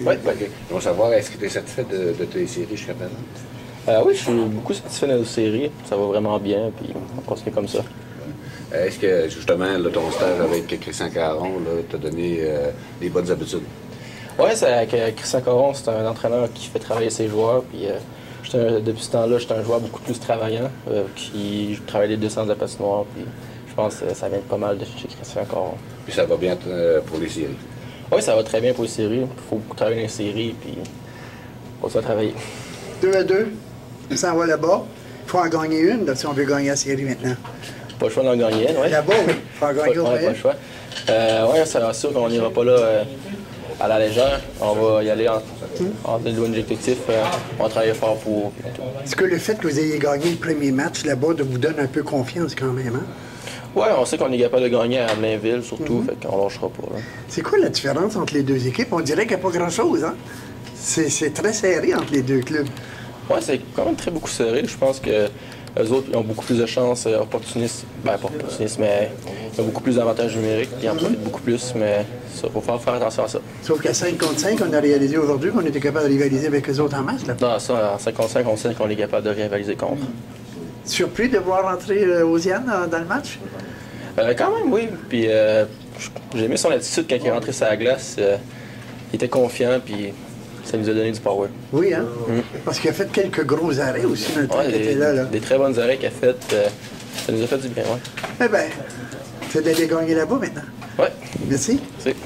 Oui, OK. On va savoir, est-ce que tu es satisfait de, de tes séries jusqu'à présent? Euh, oui, je suis beaucoup satisfait de nos séries. Ça va vraiment bien, puis on continue comme ça. Euh, Est-ce que, justement, là, ton stage avec Christian Caron t'a donné euh, des bonnes habitudes? Oui, Christian Coron, c'est un entraîneur qui fait travailler ses joueurs. Puis, un- depuis ce temps-là, j'étais un joueur beaucoup plus travaillant, qui je travaille les deux sens de la patinoire. Puis, je pense que ça vient pas mal de chez Christian Coron. Puis ça va bien pour les séries? Oui, ça va très bien pour les séries. Il faut beaucoup travailler les séries, puis on va travailler. 2 à 2. On s'en va là-bas. Il faut en gagner une, là, si on veut gagner la série maintenant. Pas le choix d'en gagner une, oui. Là-bas, oui. Il faut en gagner ouais, pas le choix. Euh, ouais, c'est sûr qu'on n'ira pas là euh, à la légère. On va y aller en, en loin objectif. Euh, on va travailler fort pour. Est-ce que le fait que vous ayez gagné le premier match là-bas de vous donne un peu confiance quand même? Hein? Ouais, on sait qu'on est capable de gagner à Blainville, surtout, fait qu'on lâchera pas. C'est quoi la différence entre les deux équipes? On dirait qu'il n'y a pas grand-chose, hein? C'est très serré entre les deux clubs. Ouais, c'est quand même très beaucoup serré. Je pense que les autres ils ont beaucoup plus de chances euh, opportunistes. Ben, pas opportunistes, mais ils ont beaucoup plus d'avantages numériques. Ils en profitent beaucoup plus, mais il faut faire, faire attention à ça. Sauf qu'à 5 contre 5, on a réalisé aujourd'hui qu'on était capable de rivaliser avec les autres en masse. Là. Dans ça, en 55, on sait qu'on est capable de rivaliser contre. Surpris de voir rentrer euh, Osiane dans, dans le match? Euh, quand même, oui. Puis euh, j'ai aimé son attitude quand il est rentré sur la glace. Euh, il était confiant, puis ça nous a donné du power. Oui, hein? Parce qu'il a fait quelques gros arrêts aussi dans le temps Ouais, qu'il des, était là. là. des très bonnes arrêts qu'il a faites. euh, ça nous a fait du bien, ouais. Eh bien, c'est d'aller gagner là-bas maintenant. Ouais, Merci. c'est.